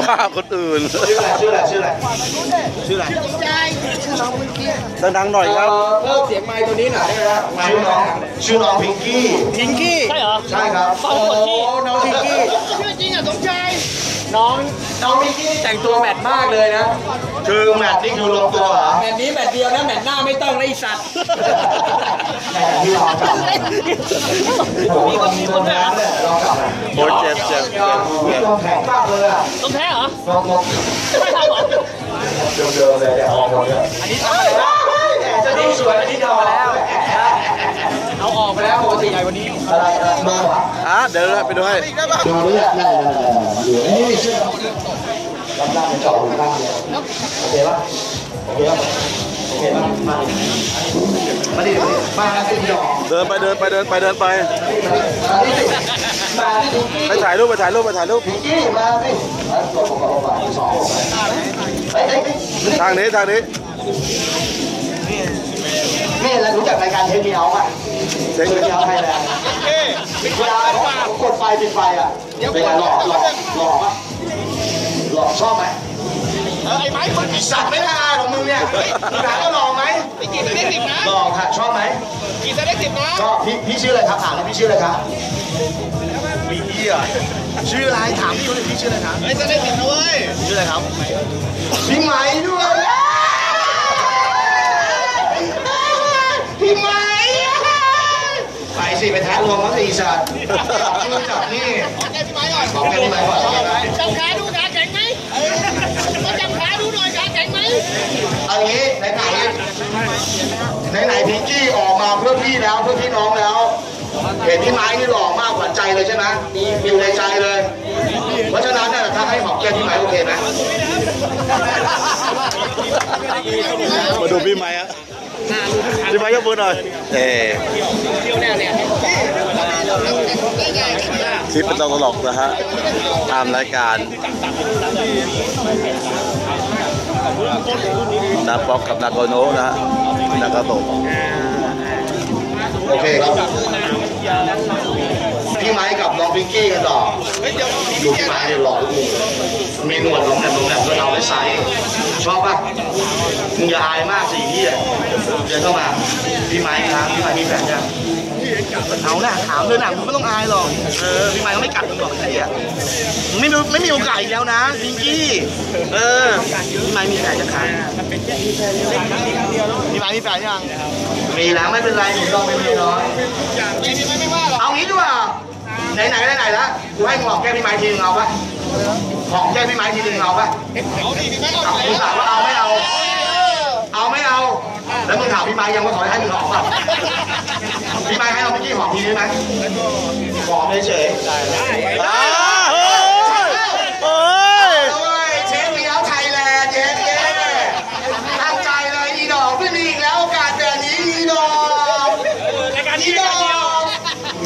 ว่าคนอื่น ชื่ออะไรชื่ออะไรชื่ออะไรชื่ออะไรดังๆหน่อยครับเพิ่มเสียงไมค์ตัวนี้หน่อยได้ไหมครับชื่อน้องชื่อน้องพิงกี้พิงกี้ใช่เหรอใช่ครับฟังหมดที่น้องพิงกี้ น้องน้องมิกกี้นี่แต่งตัวแมทมากเลยนะ คือแมทนี่คือลงตัวเหรอแมทนี้แมทเดียวนะแมทหน้าไม่ต้องนะไอสัตว์แมทที่รอจับผมมีคนมีคนแพ้เนี่ยรอจับโอ้ยเจ็บเจ็บเจ็บเจ็บตัวแข็งมากเลยอะต้องแท้เหรอลองลองไม่ทำเหรอเดิมๆเลยเนี่ยลองลองเนี่ยอันนี้ทำมาแล้วจะดีสวยอันนี้ทำมาแล้วเอาออกไปแล้วปกติใหญ่กว่านี้ อะไรอะไรเบอร์วะอะเดี๋ยวไปดูให้ดูด้วยได้ได้ได้ดูไอ้นี่ชื่อรับหน้าเป็นจอบข้างเดียวโอเคปะโอเคปะโอเคปะมาดิมาดิมาสิจอบเดินไปเดินไปเดินไปเดินไปมาดิมาดิไปถ่ายรูปไปถ่ายรูปไปถ่ายรูปพิงกี้มาสิมาตบกับลงไปสองเฮ้ยเฮ้ยเฮ้ยทางนี้ทางนี้นี่แล้วรู้จักรายการ เทปเดียวป่ะเช็คเทปเดียวไทยแลนด์เวลาเขากดไฟปิดไฟอะเป็นไงหลอกหลอกหลอกป่ะหลอกชอบไหมเออไอ้ไม้คนสัตว์ไม่ได้ของมึงเนี่ยหนังก็หลอกไหมไปกินได้สิบนะหลอกค่ะชอบไหมกินได้สิบนะก็พี่พี่ชื่ออะไรครับถามแล้วพี่ชื่ออะไรครับมีพี่อะชื่ออะไรถามพี่คนนี้พี่ชื่ออะไรครับไอ้จะได้สิบนะเว้ยชื่ออะไรครับพี่ไหมด้วย พี่ไหมไปสิไปแท้รวมมั้งสิสัตว์จับมือจับนี่ขอแก้พี่ไม้ก่อนบอกแกพี่ไหมก่อนชอบไหมจับขาดูขาแข็งไหมมาจับขาดูหน่อยขาแข็งไหมเอางี้ไหนไหนไหนไหนพิงกี้ออกมาเพื่อพี่แล้วเพื่อพี่น้องแล้ว เห็นพี่ไม้นี่หล่อมากกว่าใจเลยใช่ไหมมีอยู่ในใจเลย เพราะฉะนั้นเนี่ยถ้าให้หอมแก้มพี่ไม้โอเคไหมมาดูพี่ไม้อะ พี่ไม้ยกมือหน่อยเอ่คลิปเป็นตลกๆนะฮะ ตามรายการนาป๊อกกับนาโกโนะนะฮะนากาโตะโอเคครับพี่ไม้กับน้อง พิงกี้กันต่อดูพี่ไม้เนี่ยหล่อทุกมุมมีหนวดหลงแหลมหลงแหลมด้วยเอาไว้ใส่ชอบป่ะมึงอย่าอายมากสิพี่อะเดินเข้ามาพี่ไม้ครับพี่ไม้มีแฟนยังเอาหน้าถามเลยหนังมึงไม่ต้องอายหรอกเออพี่ไม้ก็ไม่กัดมึงหรอกไอ้เหี้ยมึงไม่มีไม่มีโอกาสอีกแล้วนะพิงกี้เออพี่ไม้มีแฟนยังคะพี่ไม้มีแฟนยังมีแล้วไม่เป็นไรหนูลองเป็นเมียน้อยเอางี้ดีกว่า ไหนไหนไหนไหนละกูให้มึงหอมแก้มพี่ไม้ทีนึงเอาปะหอมแก้มพี่ไม้ทีนึงเอาปะเอามึงถามว่าเอาไม่เอา เอาไม่เอา แล้วมึงถามพี่ไม้ยังว่าขอให้มึงหอมป่ะพี่ไม้ให้เราเมื่อกี้หอมทีนึงไหมหอมเฉยๆได้แล้วอ้าวเฮ้ยเฮ้ยโอ้ยเชฟเลี้ยวไทยแลนด์เย้เย้ตั้งใจเลยอีดอก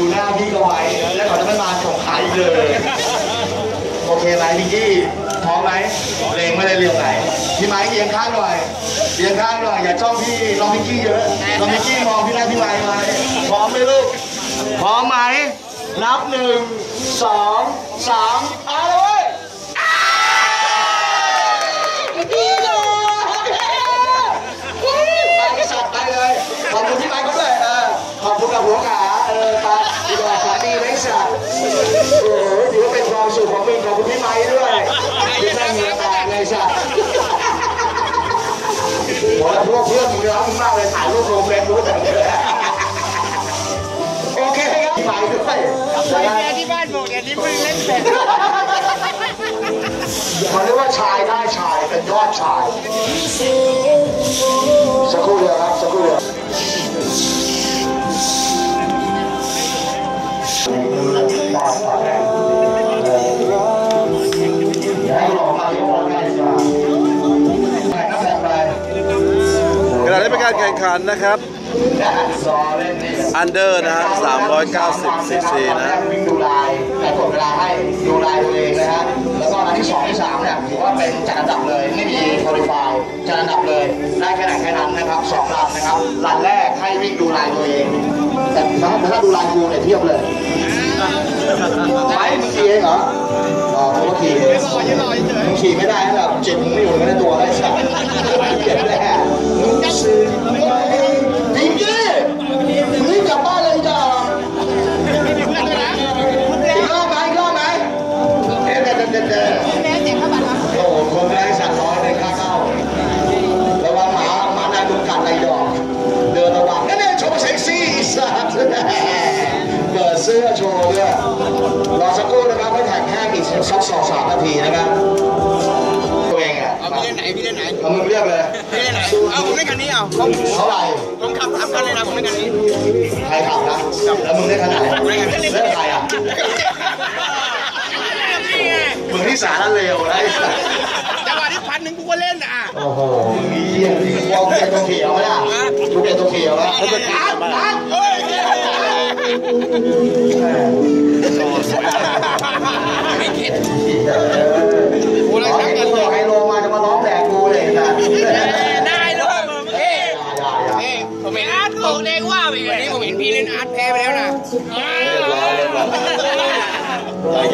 ดูหน้าพี่ก็ไว้ แล้วก่อนจะไม่มาส่งขายอีกเลย โอเคไหมพี่กี้พร้อมไหมเลงไม่ได้เรียงไหนพี่ไม้เอียงข้างหน่อยเอียงข้างหน่อยอย่าจ้องพี่ลองพี่กี้เยอะลองพี่กี้มองพี่หน้าพี่ไม้ไหมพร้อมไหมลูกพร้อมไหมนับหนึ่งสองสามเอาเลย ของมึงขอบคุณพี่ไม้ด้วยที่นั่งเงื่อแตกเลยสัตว์โอ้แล้วพวกเพื่อนมึงรักมึงมากเลยถ่ายรูปลงเฟซบุ๊กแต่เลยโอเคครับพี่ไม้ด้วยนะครับแกที่บ้านบอกอย่างนี้มึงเล่นเป็ดเขาเรียกว่าชายได้ชายเป็นยอดชายสักครู่เดียวครับสักครู่เดียวให้ ขณะนี้เป็นการแข่งขันนะครับ under นะฮะ390ซีซีนะวิ่งดูลายแต่กดเวลาให้ดูลายตัวเองนะฮะ แล้วก็อันที่สองที่สามเนี่ยถือว่าเป็นจัดอันดับเลย ไม่มี qualify จัดอันดับเลย ได้แค่ไหนแค่นั้นนะครับสอง run นะครับ run แรกให้วิ่งดูลายตัวเอง แต่ถ้าถ้าดูลายกูเนี่ยเทียบเลย ไม่มึงขี่เองเหรออ๋อกูก็ขี่มึงขี่ไม่ได้แบบเจ็บมึงไม่อยู่ในตัวไอ้ไหมเจ็บแล้อ เล่นใครอะมึงที่สารเลวนะไอ้สัสจังหวะที่พันหนึ่งกูก็เล่นอะ โอ้โหมึงเยี่ยมดิวอลเปลี่ยนตัวเขียวไหมล่ะกูเปลี่ยนตัวเขียวแล้วอัดอัดเฮ้ยไม่คิด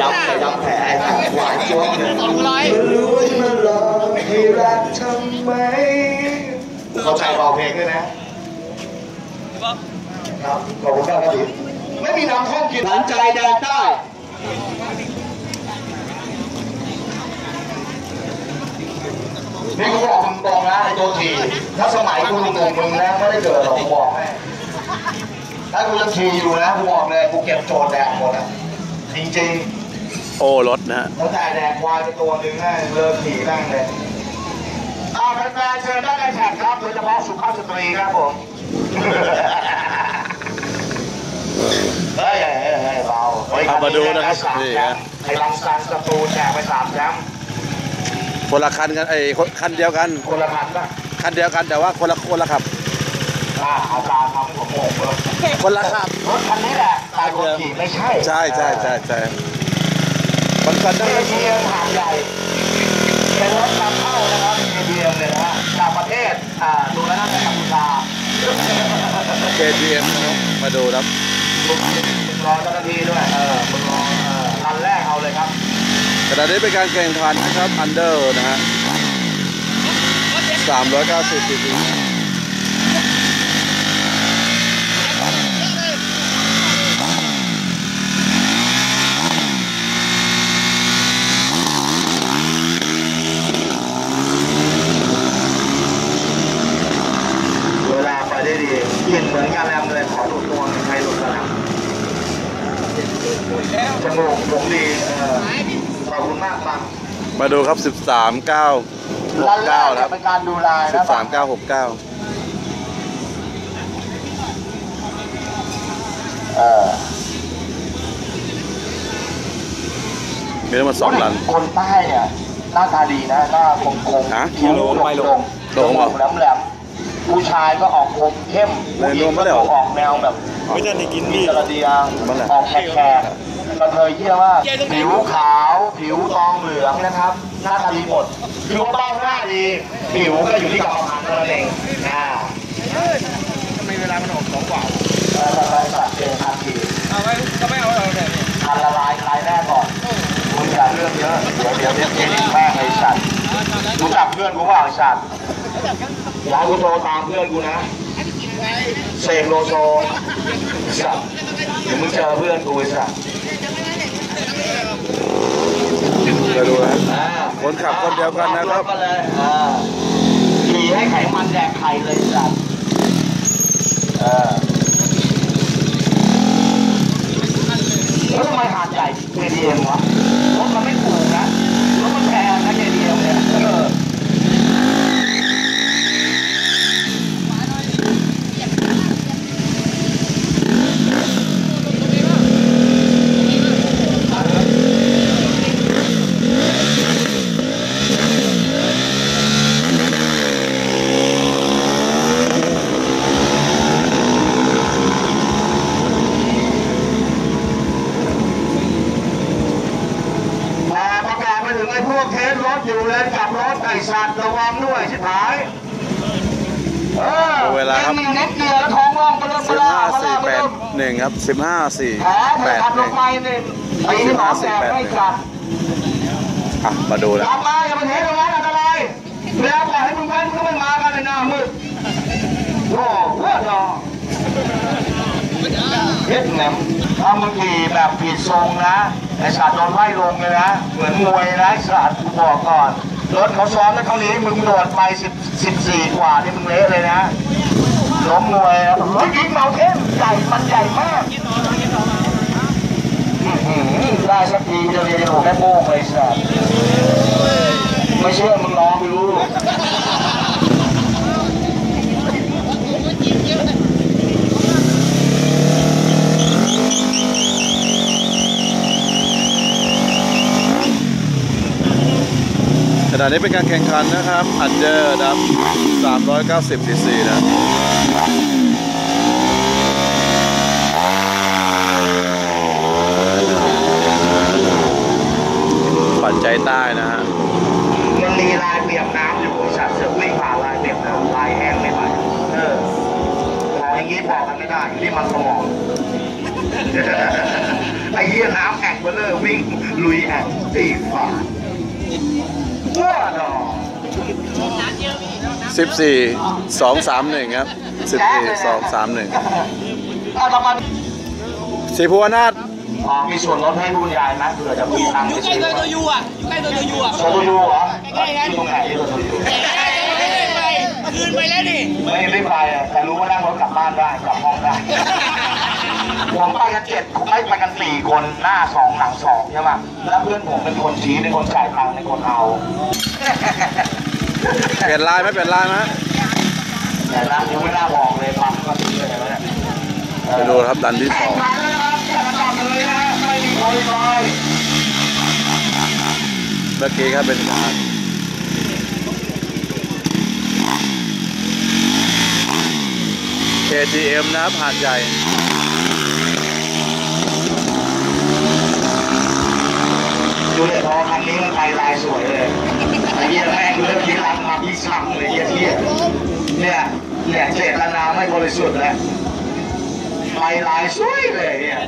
ยับระยับแผลไอ้สัตว์หวานจ้วงสองร้อยรู้ว่ามาหลอกให้รักทำไมเขาใจเบาเพลงด้วยนะ ครับขอบคุณมากครับพี่ไม่มีน้ำท่องกินหลังใจแดนใต้นี่กูบอกมึงบอกนะไอ้ตัวทีถ้าสมัยกูหนุ่มๆมึงนะไม่ได้เกิดหรอกกูบอกให้ถ้ากูยังทีอยู่นะกูบอกเลยกูเก็บโจทย์แดกหมดอะจริง โอ้รถนะฮะๆตั้งแต่แดกควายไปตัวหนึ่งให้เลิกขี่นั่งเลยอ้าวแฟนๆเชิญด้านในแท็กครับโดยเฉพาะสุภาพสตรีครับผมเฮ้ยเฮ้ยเฮ้ยเฮ้ยเราเฮ้ยเอามาดูนะครับสามนี่แชฮะมป์ไอ้ลังซันสตูแจกไปสามแชมป์คนละคันกันไอ้คนคันเดียวกัน คนละพันป่ะคันเดียวกันแต่ว่าคนละคนละขับอ่าอาจารย์ทำให้ผมโง่เลยคนละขับรถคันนี้แหละแต่คนขี่ไม่ใช่ ใช่ใช่ใช่ใช่ มันคันเอนั้นเทียมหาดใหญ่เป็นรถนำเข้านะครับเอเทียมเลยนะฮะจากประเทศอ่าดูแล้วน่าจะกัมพูชา KTM นะครับมาดูครับมึงรอเจ้าหน้าที่ด้วยเออมึงรออันแรกเอาเลยครับขณะนี้เป็นการแข่งขันนะครับอันเดอร์นะฮะ390 cc เวลาไปได้ ดีกลิ่นเหมือนกันแลมเลยขอดูดตัวใครดูดกันแลมจมูกผมดีขอบคุณมากบังมาดูครับ 13 9 69เนี่นะยเป็นการดูลายนะ13 9 69เออมีทั้งหมด2ลัน คนใต้เนี่ย หน้าตาดีนะ หน้าคมคมฮะคิ้วลงลงลงแหลมแหลม ผู้ชายก็ออกคมเข้มเลยผู้หญิรวงมไม่ก็ได้เหรอออกแนวแบบไม่ใช่ในกินมีนี่กระเดียงมันแหละออกแขกแขกกระเทยเยี่ยมากผิวขาว ผิวทองเหลืองนะครับ หน้าตาดีหมดผิวต้องหน้าดี ผิวก็อยู่ที่กรรมพันธุ์เท่านั้นเองอ่าทำไมเวลามันออกสองกว่าแล้วก็ไปสัตว์เป็นทันทีเอาไว้ก็ไม่เอาเราแบบนี้ทันละลายคลายแน่ก่อนมึงอย่าเรื่องเยอะเดี๋ยวเดี๋ยวเดี๋ยวเครดิตแม่งไอ้สัตว์รู้จักเพื่อนกูเปล่าไอ้สัตว์ อย่าให้กูโทรตามเพื่อนกูนะเสกโลโซสัตว์เดี๋ยวมึงเจอเพื่อนกูไอ้สัตว์มาดูนะอ่าคนขับคนเดียวกันนะครับ ขัถเลยอ่าขี่ให้ไขมันแดกไข่เลยสัตว์เออแล้วทำไมหาดใหญ่ KTM วะรถมันไม่ถูกนะรถมันแพงนะ KTM เนี่ยเออ พอประกาศไปถึงไอ้พวกเทสรถอยู่เลยกลับรถไอ้ สัตว์ระวังด้วยชิบหายเออดูเวลาครับมีนิดเดียวแล้วท้องร่องไปเริ่มไปเริ่ม15ไปเริ่มไปเริ่ม4 8 1ครับ15 4แผลเธอขับลงไป8นี่ไอ้ที่หมอแสบไม่กลับ1อะมาดูกนะลับมาอย่ามาเทตรงนั้นอันตรายเวลาปล่อยให้มึงไปมึงก็ไม่มากันในหน้ามืดโอ้โหดอเฮ็ดแหนมถ้ามึงขี่แบบผิดทรงนะ ไอสัตว์โดนไล่ลงเลยนะ เหมือนมวยนะไอสัตว์กูบอกก่อน รถเขาซ้อมแล้วเท่านี้มึงโดดไปสิบสิบสี่กว่านี่มึงเละเลยนะล้มมวยนะเฮ้ยบิ๊กเมาเทนใหญ่มันใหญ่มากได้สักทีจะเรียนโอ้แม่โป้งเลยสัตว์ไม่เชื่อมึงลองดูข ณะนี้เป็นการแข่งขันนะครับอันเดอร์นะครับ390ซีซีนะปัจจัยใต้นะฮะมันมีลายเปียกน้ำอยู่ไอ้สัตว์เสือกวิ่ผ่านลายเปียกน้ำลายแห้งไม่ไหวเออบออย่างนี้บอกกันไม่ได้อยู่ที่มันสมองไอ้เหี้ยน้ำแอ่งเบลเลอร์วิ่งลุยแอ่งตีฝา ว้าดอก14 231ครับ14 231อาตมาสีพัวนาถอ๋อมีส่วนลดให้คุณยายไหมเผื่อจะมีตังค์อไปยู่ใกล้ซื้อตัวตัวยูอะอยู่ใกล้ตัวตัวยูอะโซโลยูเหรอที่ตรงไหนโซโลยูไปคืนไปแล้วนี่ไม่ไม่ไปอะแต่รู้ว่านั่งรถกลับบ้านได้กลับห้องได้ ผมไปกันเจ็ดไม่ไปกันสี่คนหน้าสองหลังสองใช่ไหมแล้วเพื่อนผมเป็นคนชี้เป็นคนจ่ายตังค์เป็นคนเอาเปลี่ยนลายไหมเปลี่ยนลายไหมแต่ละยังไม่น่าบอกเลยปั๊มก็ซื้อเลยนะเนี่ยไปดูครับดันที่สองมาแล้วนะครับแข่งกันเลยนะไม่มีโอยลอยเมื่อกี้ครับเป็นการ KTM นะครับหาดใหญ่ ดูเลยพอคันนี้มันไปลายสวยเลยไอ้เหี้ยแม่งเลือกที่รักมาพี่ช่างเลยเหี้ยเหี้ยเนี่ยเนี่ยเจตนาไม่บริสุทธิ์แล้วไปลายสวยเลยเนี่ย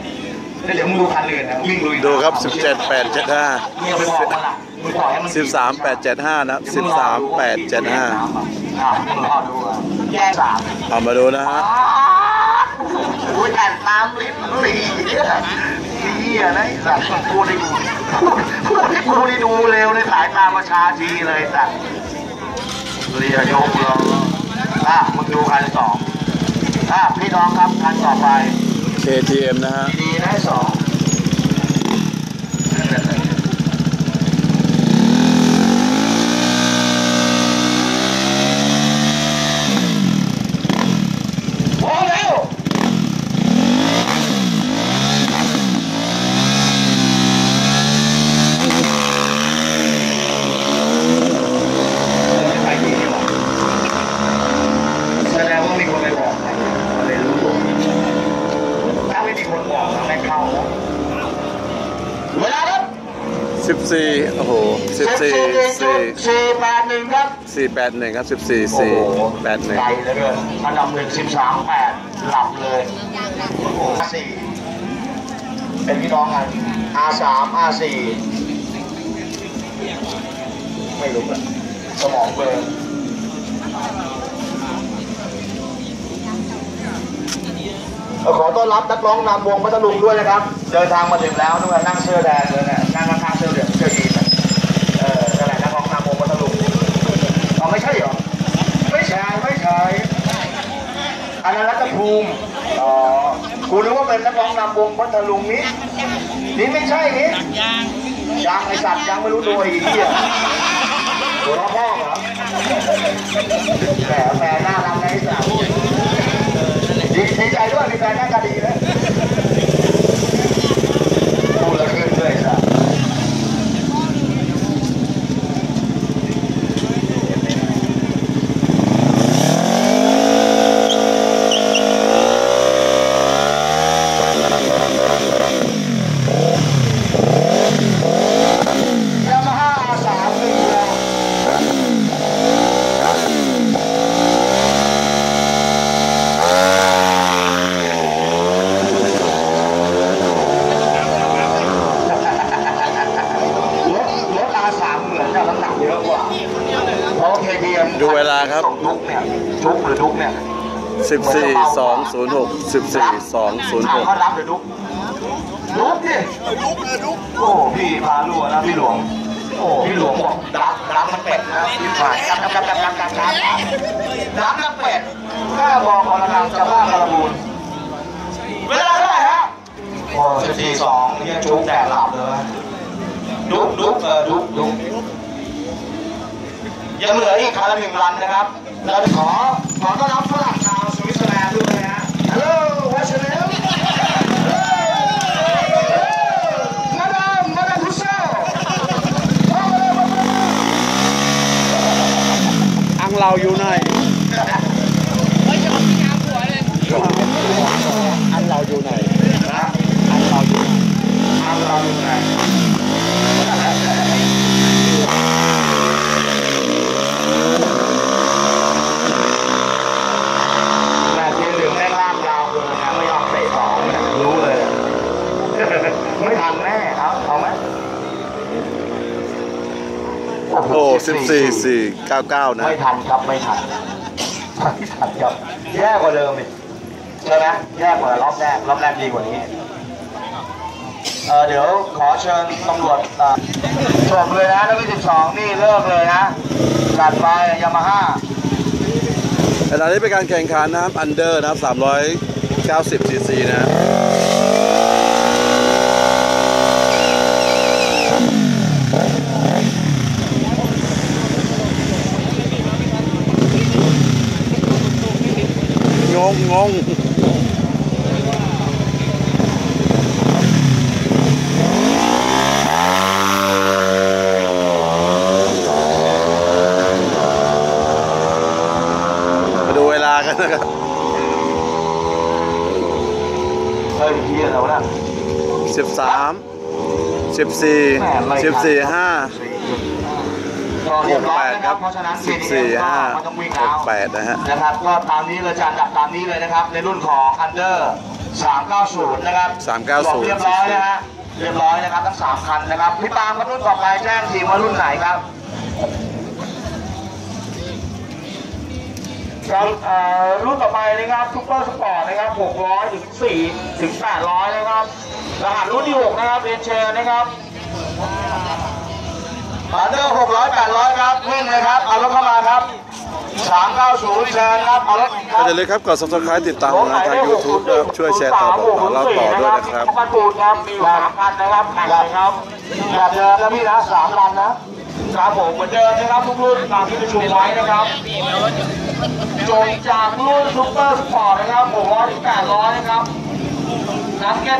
แล้วเดี๋ยวมึงดูคันอื่นนะวิ่งลุยดูครับ 17 875มึงอย่าไปบอกมันอะมึงปล่อยให้มัน13 875 นะครับ13 875อะมึงรอดูอะแย่สามเอามาดูนะฮะโอ้ยแต่ตามลิ้นสีเหี้ยเหี้ยนะไอ้สัตว์พูดให้กู พูดพูดให้กูได้ดูเร็วในสายตาประชาชีเลยสัตว์เรียยกเราอะมึงดูคันสองอะพี่น้องครับคันต่อไป KTM นะฮะดีได้สองโอ้เร็ว ไม่ไปดีนี่หว่าแสดงว่ามีคนไปบอกนะอะไรรู้ตัวถ้าไม่มีคนบอกนะไม่เข้านะเวลาครับ 14 โอ้โห 14 สี่แปดหนึ่ง ครับ4 481ครับ14โอ้โห4ไกล81เหลือเกินอันดับหนึ่งสิบสามแปดหลับเลยโอ้โหสี่เป็นพี่น้องกัน R สาม R สี่ไม่รู้อะสมองเบลอขอต้อนรับนักร้องนำวงพัทลุงด้วยนะครับ เดินทางมาถึงแล้วนู่นนั่งเสื้อแดงเลยเนี่ยนั่งข้างเสื้อเหลืองเสื้อยีนน่ะเออนั่นแหละนักร้องนำวงพัทลุงอ๋อไม่ใช่เหรอ ไม่ใช่ไม่ใช่ อันนั้นรัตภูมิอ๋อกูรู้ว่าเป็นนักร้องนำวงพัทลุงนี้นี่ไม่ใช่นี่ยังไอสัตว์ยังไม่รู้ตัวอีกเหี้ยหัวเราะพ่อเหรอแหมแฟนน่ารักนะไอสัตว์ดีดีใจด้วยมีแฟนหน้าตาดีนะพูดแล้วขึ้นด้วยสัสยามาฮ่าสามหนึ่ง เดูเวลาครับ ส่งดุกเนี่ยดุกหรือดุกเนี่ย 14 206 14 206เขารับหรือดุกดุกดิดุกเออดุกโอ้พี่พาลัวนะพี่หลวงโอ้พี่หลวงบอกรับรับมันเป็ดนะพี่ฝ่ายรับรับรับรับรับรับรับรับเป็ดข้าบอกกรนังจะบ้าคาราบูลเวลาเท่าไหร่ฮะโอ้สิบสี่สองเนี่ยจุกแดดหลับเลยดุกดุกเออดุกดุกยังเหลืออีกคันละหนึ่งรันนะครับเราจะขอขอต้อนรับฝรั่งชาวสวิตเซอร์แลนด์ด้วยนะฮะ Hello what's your name Madame Madame Rousseau อัง เราอยู่ไหน เฮ้ยจะมาพี่น้ำหัวเลย อังเราอยู่ไหน นะ อังเราอยู่ไหน ทางเราอยู่ไหนแม่ทีมเหลืองแม่งลากยาวเลยนะไม่ยอมเตะสองเนี่ยรู้เลย ไม่ทันแน่ครับเอาไหม โอ้14 4 99นะ ไม่ทันครับไม่ทันไม่ทันครับแย่กว่าเดิมอีกใช่ไหมแย่กว่ารอบแรกรอบแรกดีกว่านี้เออเดี๋ยวขอเชิญตำรวจอ่าจบเลยนะนักวิสิบสองนี่เลิกเลยนะจัดไปยามาฮ่าขณะนี้เป็นการแข่งขันนะครับ under นะครับ390ซีซีนะ งงดูเวลากันนะครับเฮ้ยพี่อะไรวะสิบสามสิบสี่สิบสี่ห้าหกแปดครับสิบสี่ห้า 68นะฮะนะครับก็ตามนี้เลยจะอันดับตามนี้เลยนะครับ ในรุ่นของ Under 390 นะครับ390บอกเรียบร้อยนะฮะเรียบร้อยนะครับทั้งสามคันนะครับพี่ปาล์มครับรุ่นต่อไปแจ้งทีมว่ารุ่นไหนครับครับเอ่อรุ่นต่อไปนะครับ super sport นะครับ 600 ถึง 4 ถึง 800 นะครับ รหัสรุ่นที่ 6 นะครับเรียนเชิญนะครับ under 600 800 ครับวิ่งเลยครับ เอารถเข้ามาครับ 390เชิญครับเอารถคก็รับอย่าลืมครับกด subscribe ติดตามงานทาง YouTube นะครับช่วยแชร์ต่อบอกต่อเล่าต่อด้วยนะครับประตูครับมีอยู่สามพันนะครับแข่งเลยครับแบบเดิมนะพี่นะสามพันนะครับผมเหมือนเดิมนะครับทุกรุ่นตามที่ประชุมไว้นะครับจงจากรุ่น super sport นะครับ600ถึง800นะครับนักเก็ต